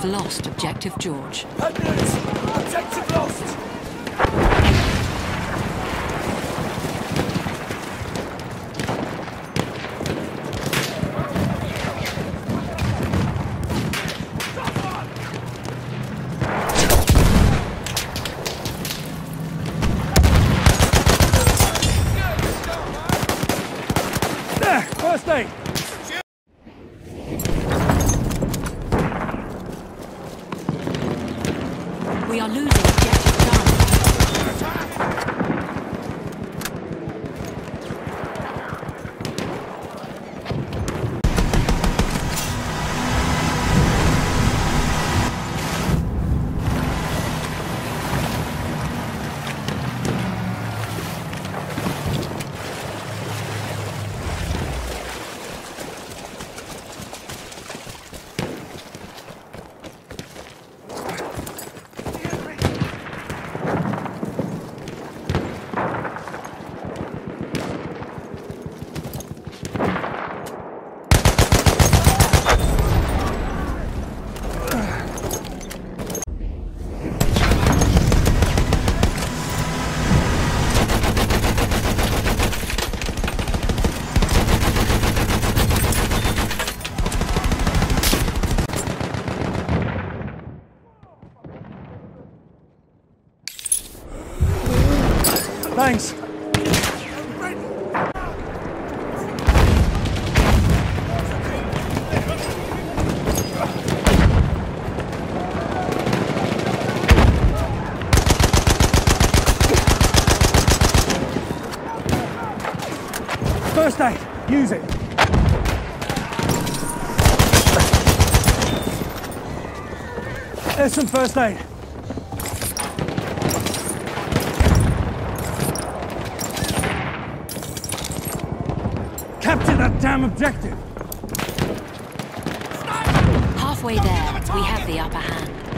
have lost Objective George. Objective lost! There! First aid! We are losing Objective Charlie. Thanks. First aid. Use it. There's some first aid. Capture that damn objective. Halfway there, we have the upper hand.